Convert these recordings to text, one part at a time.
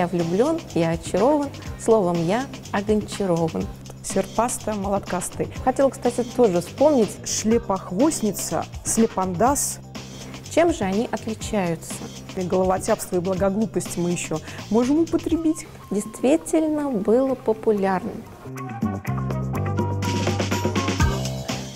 я влюблен, я очарован, словом я огончарован. Серпаста, молоткастый. Хотела, кстати, тоже вспомнить, Шлепохвостница, слепандас, чем же они отличаются. и головотяпство и благоглупость мы еще можем употребить. Действительно было популярным.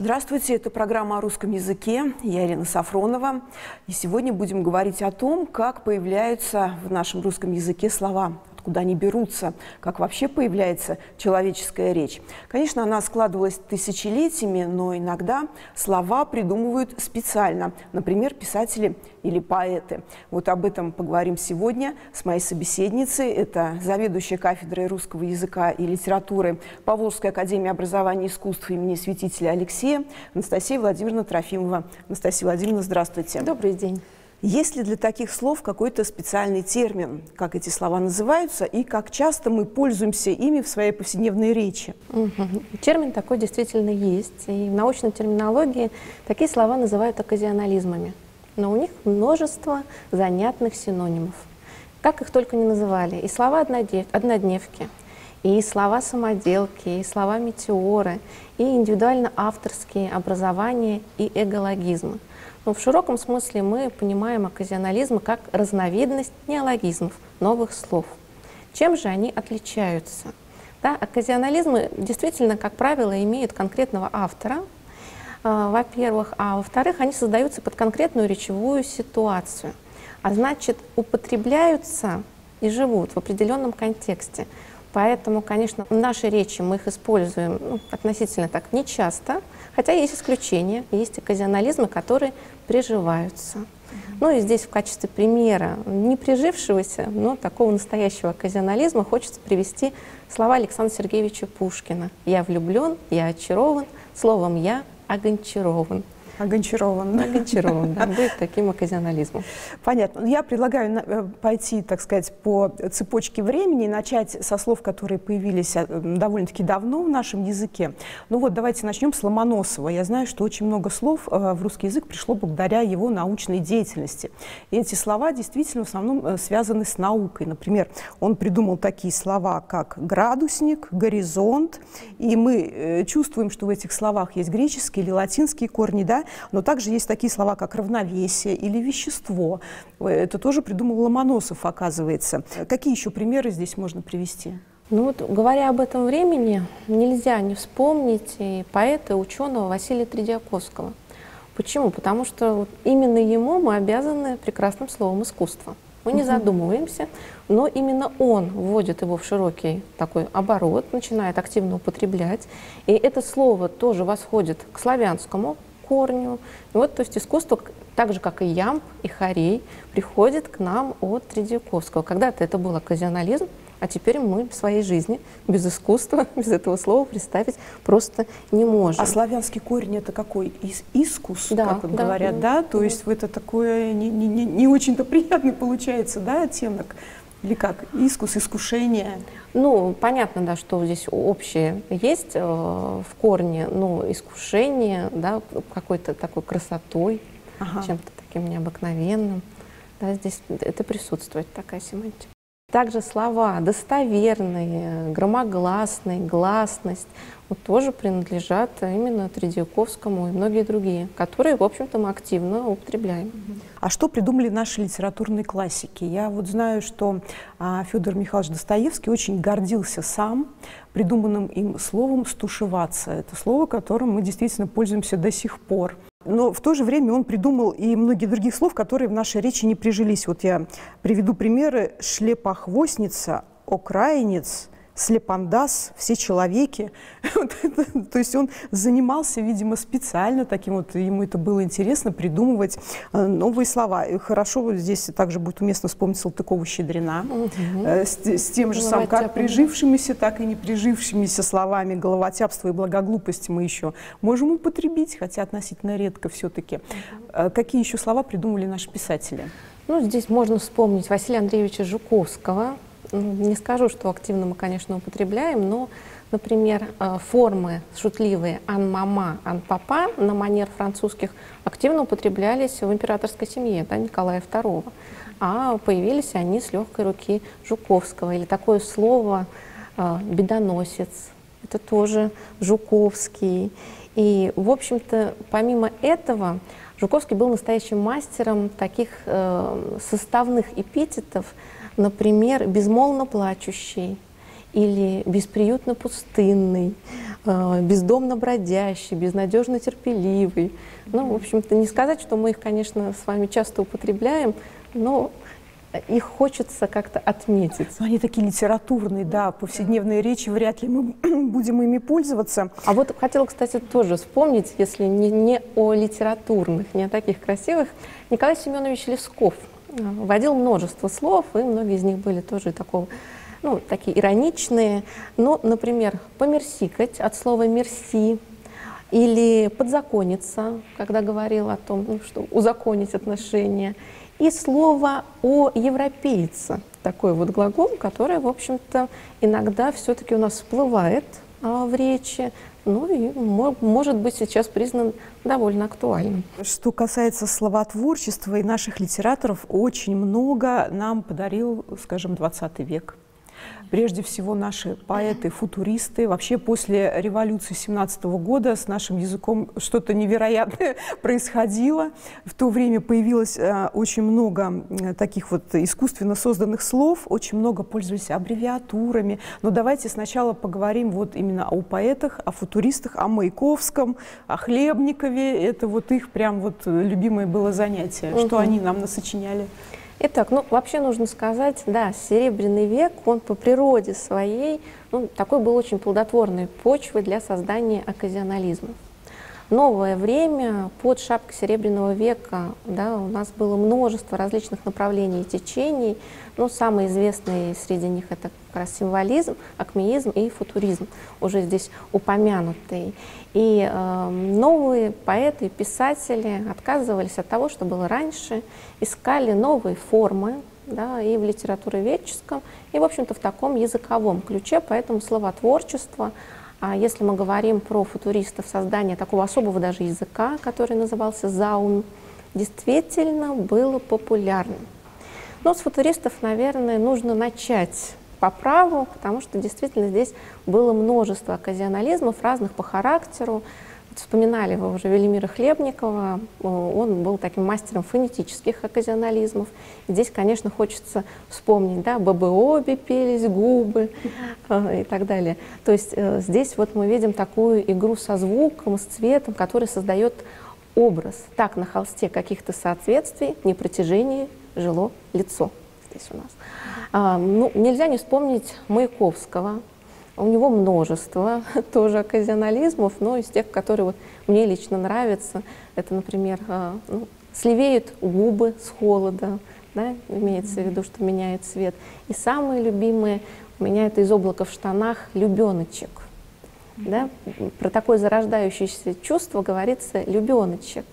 Здравствуйте, это программа о русском языке. Я Ирина Сафронова. И сегодня будем говорить о том, как появляются в нашем русском языке слова, откуда они берутся, как вообще появляется человеческая речь. Конечно, она складывалась тысячелетиями, но иногда слова придумывают специально, например, писатели или поэты. Вот об этом поговорим сегодня с моей собеседницей. Это заведующая кафедрой русского языка и литературы Павловской академии образования и искусств имени святителя Алексея Анастасия Владимировна Трофимова. Анастасия Владимировна, здравствуйте. Добрый день. Есть ли для таких слов какой-то специальный термин, как эти слова называются, и как часто мы пользуемся ими в своей повседневной речи? Мгм. Термин такой действительно есть. И в научной терминологии такие слова называют оказионализмами. Но у них множество занятных синонимов. Как их только не называли. И слова однодев- однодневки, и слова самоделки, и слова метеоры, и индивидуально авторские образования и эгологизмы. Но в широком смысле мы понимаем оказионализмы как разновидность неологизмов, новых слов. Чем же они отличаются? Да, оказионализмы действительно, как правило, имеют конкретного автора, а, во-первых, а во-вторых, они создаются под конкретную речевую ситуацию, а значит, употребляются и живут в определенном контексте. Поэтому, конечно, в нашей речи мы их используем ну, относительно так нечасто, хотя есть исключения, есть оказионализмы, которые приживаются. Ну и здесь в качестве примера не прижившегося, но такого настоящего оказионализма хочется привести слова Александра Сергеевича Пушкина. «Я влюблен, я очарован, словом я огончарован». Огончарован. Огончарован, да, будет таким оказионализмом. Понятно. Я предлагаю э, пойти, так сказать, по цепочке времени и начать со слов, которые появились э, довольно-таки давно в нашем языке. Ну вот давайте начнем с Ломоносова. Я знаю, что очень много слов э, в русский язык пришло благодаря его научной деятельности. И эти слова действительно в основном связаны с наукой. Например, он придумал такие слова, как градусник, горизонт. И мы чувствуем, что в этих словах есть греческие или латинские корни, да, но также есть такие слова, как равновесие или вещество. Это тоже придумал Ломоносов, оказывается. Какие еще примеры здесь можно привести? Ну вот, говоря об этом времени, нельзя не вспомнить и поэта, и ученого Василия Тредиаковского. Почему? Потому что вот именно ему мы обязаны прекрасным словом искусства. Мы не задумываемся, но именно он вводит его в широкий такой оборот, начинает активно употреблять. И это слово тоже восходит к славянскому корню. И вот, то есть искусство, так же, как и ямб, и хорей, приходит к нам от Тредиаковского. Когда-то это был оказионализм, а теперь мы в своей жизни без искусства, без этого слова представить просто не можем. А славянский корень это какой? Ис- искус, Да, как вот да, говорят, да, да? То да. есть это такое не, не- не- не очень-то приятный получается, да, оттенок? Или как? Искус, искушение. Ну, понятно, да, что здесь общее есть э, в корне, ну, искушение, да, какой-то такой красотой, Ага. чем-то таким необыкновенным. Да, здесь это присутствует такая семантика. Также слова достоверные, громогласные, гласность вот тоже принадлежат именно Тредиаковскому и многие другие, которые, в общем-то, мы активно употребляем. А что придумали наши литературные классики? Я вот знаю, что а, Федор Михайлович Достоевский очень гордился сам придуманным им словом «стушеваться». Это слово, которым мы действительно пользуемся до сих пор. Но в то же время он придумал и многие других слов, которые в нашей речи не прижились. Вот я приведу примеры. «Шлепохвостница», «окраинец», слепандас, все человеки. То есть он занимался, видимо, специально таким вот, ему это было интересно, придумывать э, новые слова. И хорошо, вот здесь также будет уместно вспомнить Салтыкова-Щедрина э, с, те- с тем же самым, как прижившимися, так и не прижившимися словами головотяпство и благоглупость мы еще можем употребить, хотя относительно редко все-таки. Какие еще слова придумали наши писатели? Ну, здесь можно вспомнить Василия Андреевича Жуковского. Не скажу, что активно мы, конечно, употребляем, но Например, э, формы шутливые «ан-мама», «ан-папа» на манер французских активно употреблялись в императорской семье да, Николая II. А появились они с легкой руки Жуковского. Или такое слово э, «бедоносец». Это тоже Жуковский. И, в общем-то, помимо этого, Жуковский был настоящим мастером таких э, составных эпитетов, например, «безмолвно плачущий», или бесприютно пустынный, э, бездомно бродящий, безнадежно терпеливый. Ну, в общем-то, не сказать, что мы их, конечно, с вами часто употребляем, но их хочется как-то отметить. Но они такие литературные, да, повседневные речи, вряд ли мы будем ими пользоваться. А вот хотела, кстати, тоже вспомнить, если не, не о литературных, не о таких красивых, Николай Семенович Лесков вводил множество слов, и многие из них были тоже такого ну, такие ироничные. Ну, например, померсикать от слова «мерси», или подзакониться, когда говорил о том, ну, что узаконить отношения, и слово о европейце, такой вот глагол, который, в общем-то, иногда все-таки у нас всплывает а, в речи, ну и может быть сейчас признан довольно актуальным. Что касается словотворчества и наших литераторов, очень много нам подарил, скажем, 20 век. Прежде всего наши поэты, футуристы. Вообще после революции 17 года с нашим языком что-то невероятное происходило. В то время появилось э, очень много э, таких вот искусственно созданных слов, очень много пользовались аббревиатурами. Но давайте сначала поговорим вот именно о поэтах, о футуристах, о Маяковском, о Хлебникове. Это вот их прям вот любимое было занятие, угу. что они нам насочиняли. Итак, ну вообще нужно сказать, да, Серебряный век, он по природе своей, ну, такой был очень плодотворной почвой для создания оказионализма. Новое время под шапкой Серебряного века да, у нас было множество различных направлений и течений. Ну, самые известные среди них это как раз символизм, акмеизм и футуризм, уже здесь упомянутые. И э, новые поэты и писатели отказывались от того, что было раньше, искали новые формы, да, и в литературоведческом, и, в общем-то, в таком языковом ключе, поэтому словотворчество, а если мы говорим про футуристов, создание такого особого даже языка, который назывался заум, действительно было популярным. Но с футуристов, наверное, нужно начать по праву, потому что действительно здесь было множество оказионализмов, разных по характеру. Вспоминали вы уже Велимира Хлебникова, он был таким мастером фонетических оказионализмов. И здесь, конечно, хочется вспомнить, да, ББО пелись, губы э, и так далее. То есть э, здесь вот мы видим такую игру со звуком, с цветом, который создает образ. Так на холсте каких-то соответствий, не протяжении жило лицо здесь у нас. А, ну, нельзя не вспомнить Маяковского. У него множество тоже оказионализмов, но из тех, которые вот мне лично нравятся, это, например, а, ну, сливеют губы с холода, да, имеется в виду, что меняет цвет. И самые любимые у меня это из облака в штанах «любеночек». Да? Про такое зарождающееся чувство говорится «любеночек»,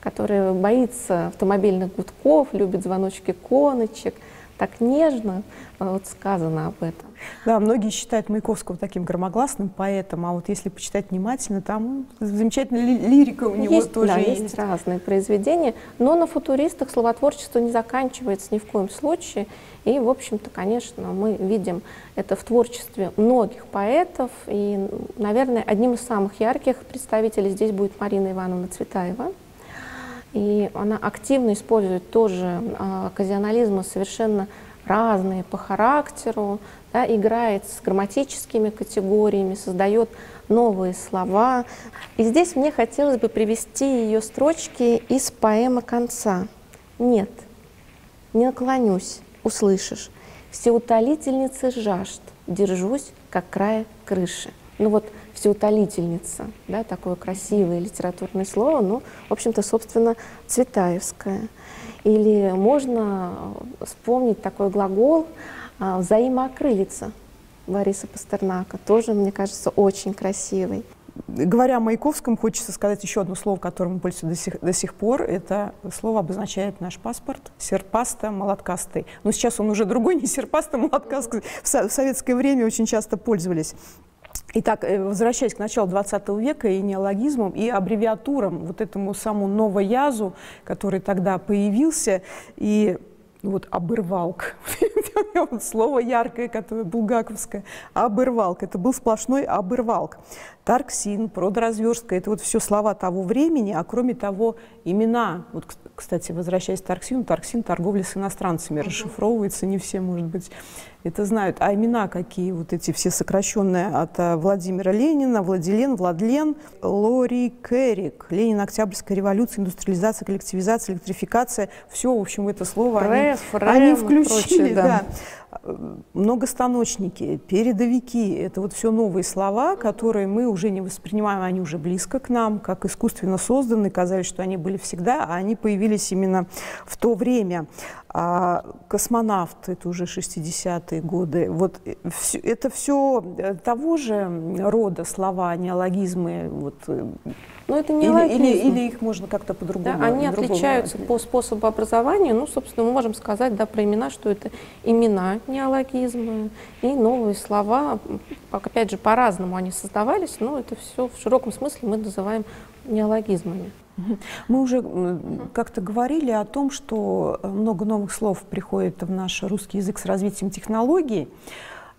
который боится автомобильных гудков, любит звоночки коночек – так нежно э, вот сказано об этом. Да, многие считают Маяковского таким громогласным поэтом, а вот если почитать внимательно, там замечательная ли лирика у него есть, тоже да, есть. есть разные произведения, но на футуристах словотворчество не заканчивается ни в коем случае. И, в общем-то, конечно, мы видим это в творчестве многих поэтов. И, наверное, одним из самых ярких представителей здесь будет Марина Ивановна Цветаева, и она активно использует тоже э, казионализмы совершенно разные по характеру, да, играет с грамматическими категориями, создает новые слова. И здесь мне хотелось бы привести ее строчки из поэмы «Конца». «Нет, не наклонюсь, услышишь, всеутолительницы жажд, держусь, как края крыши». Ну вот всеутолительница, да, такое красивое литературное слово, ну, в общем-то, собственно, Цветаевское. Или можно вспомнить такой глагол а, «взаимоокрылиться» Бориса Пастернака, тоже, мне кажется, очень красивый. Говоря о Маяковском, хочется сказать еще одно слово, которым мы пользуемся до сих, до сих пор. Это слово обозначает наш паспорт – серпаста молоткастый. Но сейчас он уже другой, не серпаста молоткастый. В, в советское время очень часто пользовались Итак, э, возвращаясь к началу 20 века и неологизмам, и аббревиатурам, вот этому самому новоязу, который тогда появился, и вот обырвалк. Слово яркое, которое булгаковское. Обырвалк. Это был сплошной обырвалк. Тарксин, продразверстка. Это вот все слова того времени, а кроме того имена. Вот, кстати, возвращаясь к Тарксину, Тарксин торговля с иностранцами расшифровывается, не все, может быть, это знают. А имена какие вот эти все сокращенные от э, Владимира Ленина, Владилен, Владлен, Лори Керрик, Ленин, Октябрьская революция, индустриализация, коллективизация, электрификация. Все, в общем, это слово Рэф, они, рэм, они включили. прочее, да. да многостаночники, передовики – это вот все новые слова, которые мы уже не воспринимаем, они уже близко к нам, как искусственно созданы, казались, что они были всегда, а они появились именно в то время. А космонавт – это уже 60-е годы. Вот э, это все э, того же рода слова, неологизмы, вот, э, но это не или, или, или их можно как-то по-другому? Да, они отличаются по способу образования. Ну, собственно, мы можем сказать да, про имена, что это имена неологизмы и новые слова. Опять же, по-разному они создавались, но это все в широком смысле мы называем неологизмами. Мы уже как-то говорили о том, что много новых слов приходит в наш русский язык с развитием технологий.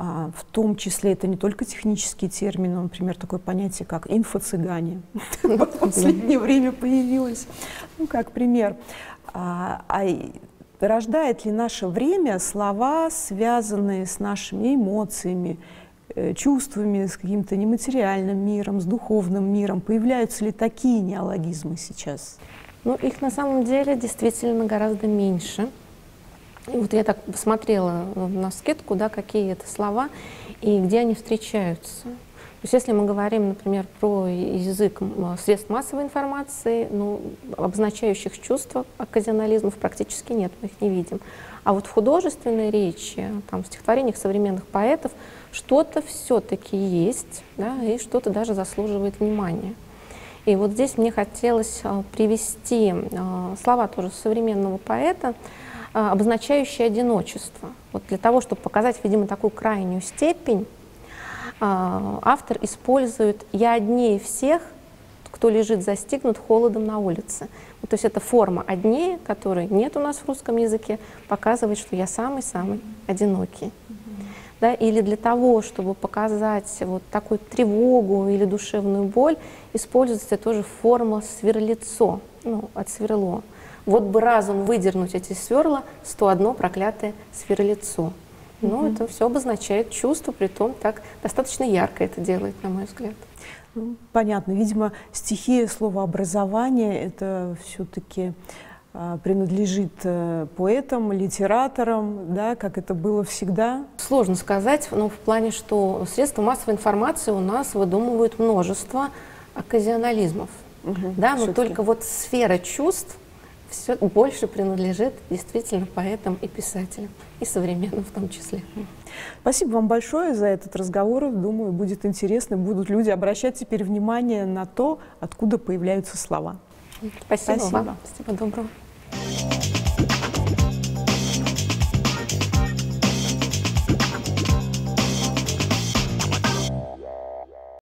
А, в том числе это не только технические термины, например, такое понятие, как инфо-цыгане. В последнее время появилось, ну, как пример. А, а рождает ли наше время слова, связанные с нашими эмоциями, э, чувствами, с каким-то нематериальным миром, с духовным миром? Появляются ли такие неологизмы сейчас? Ну, их на самом деле действительно гораздо меньше. Вот я так посмотрела на скидку, да, какие это слова и где они встречаются. То есть если мы говорим, например, про язык средств массовой информации, ну, обозначающих чувства оказионализмов практически нет, мы их не видим. А вот в художественной речи, там, в стихотворениях современных поэтов что-то все-таки есть, да, и что-то даже заслуживает внимания. И вот здесь мне хотелось а, привести а, слова тоже современного поэта, а, обозначающие одиночество. Вот для того, чтобы показать, видимо, такую крайнюю степень, а, автор использует «я однее всех», кто лежит застигнут холодом на улице. То есть это форма «однее», которой нет у нас в русском языке, показывает, что я самый-самый одинокий. Да, или для того, чтобы показать вот такую тревогу или душевную боль, используется тоже форма сверлицо, ну, от сверло. Вот бы разум выдернуть эти сверла, 101 проклятое сверлицо. Но mm-hmm. это все обозначает чувство, при том так достаточно ярко это делает, на мой взгляд. Ну, понятно. Видимо, стихия словообразования это все-таки а, принадлежит э, поэтам, литераторам, да, как это было всегда? Сложно сказать, но в плане, что средства массовой информации у нас выдумывают множество оказионализмов. Угу, да, но только вот сфера чувств все больше принадлежит действительно поэтам и писателям, и современным в том числе. Спасибо вам большое за этот разговор. Думаю, будет интересно. Будут люди обращать теперь внимание на то, откуда появляются слова. Спасибо, Спасибо. вам. Всего доброго.